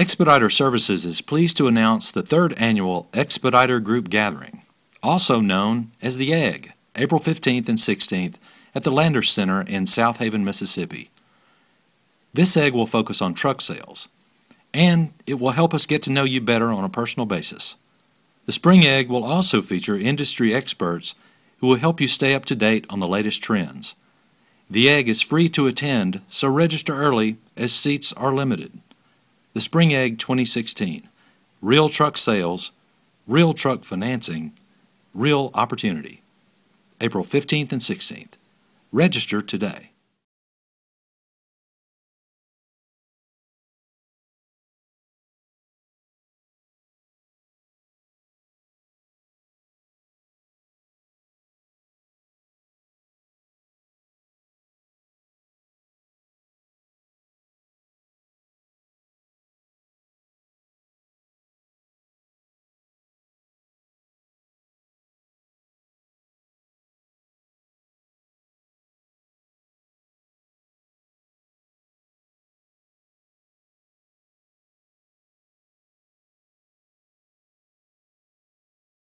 Expediter Services is pleased to announce the third annual Expediter Group Gathering, also known as the EGG, April 15th and 16th at the Landers Center in Southaven, Mississippi. This egg will focus on truck sales, and it will help us get to know you better on a personal basis. The spring egg will also feature industry experts who will help you stay up to date on the latest trends. The egg is free to attend, so register early as seats are limited. The Spring Egg 2016 Real Truck Sales, Real Truck Financing, Real Opportunity. April 15th and 16th. Register today.